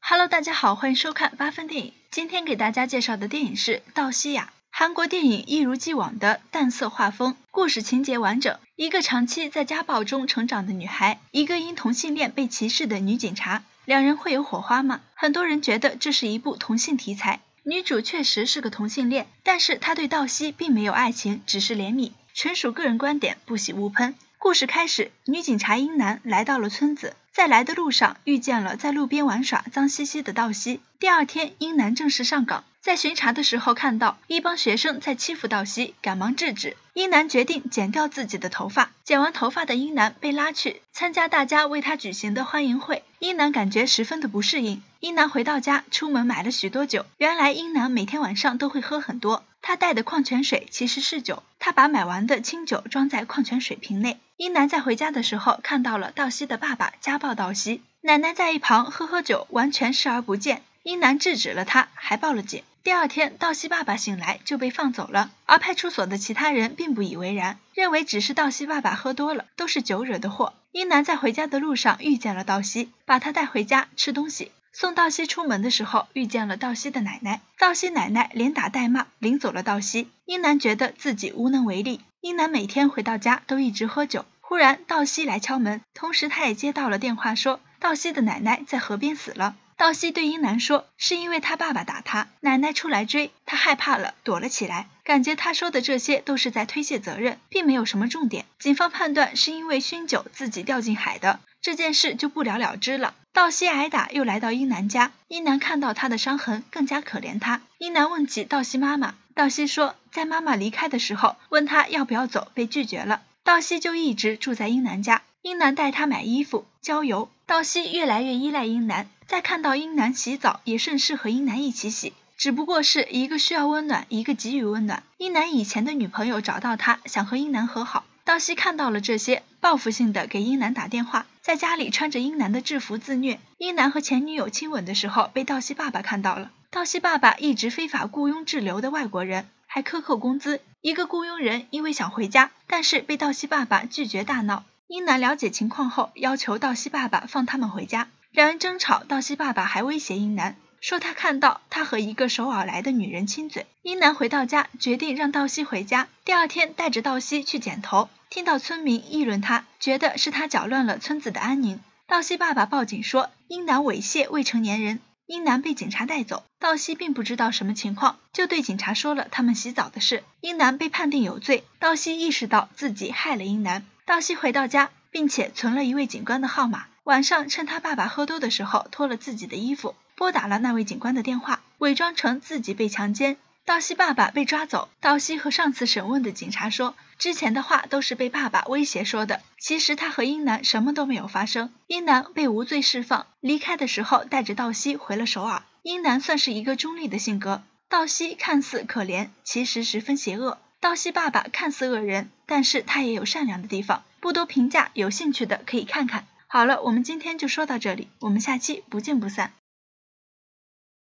Hello，大家好，欢迎收看八分电影。今天给大家介绍的电影是《道西亚》。韩国电影一如既往的淡色画风，故事情节完整。一个长期在家暴中成长的女孩，一个因同性恋被歧视的女警察，两人会有火花吗？很多人觉得这是一部同性题材，女主确实是个同性恋，但是她对道西并没有爱情，只是怜悯，纯属个人观点，不喜勿喷。故事开始，女警察英男来到了村子。在来的路上，遇见了在路边玩耍、脏兮兮的道西。第二天，英男正式上岗，在巡查的时候看到一帮学生在欺负道西，赶忙制止。英男决定剪掉自己的头发。剪完头发的英男被拉去参加大家为他举行的欢迎会。英男感觉十分的不适应。英男回到家，出门买了许多酒。原来英男每天晚上都会喝很多。他带的矿泉水其实是酒。他把买完的清酒装在矿泉水瓶内。英男在回家的时候看到了道西的爸爸家暴道西，奶奶在一旁喝喝酒，完全视而不见。英男制止了他，还报了警。第二天，道西爸爸醒来就被放走了，而派出所的其他人并不以为然，认为只是道西爸爸喝多了，都是酒惹的祸。英男在回家的路上遇见了道西，把他带回家吃东西。送道西出门的时候，遇见了道西的奶奶，道西奶奶连打带骂，领走了道西。英男觉得自己无能为力。英男每天回到家都一直喝酒。忽然，道西来敲门，同时他也接到了电话，说道西的奶奶在河边死了。道西对英男说，是因为他爸爸打他，奶奶出来追，他害怕了，躲了起来。感觉他说的这些都是在推卸责任，并没有什么重点。警方判断是因为酗酒自己掉进海的，这件事就不了了之了。道西挨打，又来到英男家，英男看到他的伤痕，更加可怜他。英男问起道西妈妈，道西说，在妈妈离开的时候，问他要不要走，被拒绝了。道西就一直住在英男家，英男带他买衣服、郊游。道西越来越依赖英男，在看到英男洗澡，也顺势和英男一起洗。只不过是一个需要温暖，一个给予温暖。英男以前的女朋友找到他，想和英男和好。道西看到了这些，报复性的给英男打电话，在家里穿着英男的制服自虐。英男和前女友亲吻的时候，被道西爸爸看到了。道西爸爸一直非法雇佣滞留的外国人。还克扣工资。一个雇佣人因为想回家，但是被道西爸爸拒绝，大闹。英男了解情况后，要求道西爸爸放他们回家。两人争吵，道西爸爸还威胁英男，说他看到他和一个首尔来的女人亲嘴。英男回到家，决定让道西回家。第二天，带着道西去剪头，听到村民议论他，觉得是他搅乱了村子的安宁。道西爸爸报警说，英男猥亵未成年人。英男被警察带走，道西并不知道什么情况，就对警察说了他们洗澡的事。英男被判定有罪，道西意识到自己害了英男。道西回到家，并且存了一位警官的号码，晚上趁他爸爸喝多的时候脱了自己的衣服，拨打了那位警官的电话，伪装成自己被强奸。道西爸爸被抓走，道西和上次审问的警察说，之前的话都是被爸爸威胁说的，其实他和英男什么都没有发生。英男被无罪释放，离开的时候带着道西回了首尔。英男算是一个中立的性格，道西看似可怜，其实十分邪恶。道西爸爸看似恶人，但是他也有善良的地方。不多评价，有兴趣的可以看看。好了，我们今天就说到这里，我们下期不见不散。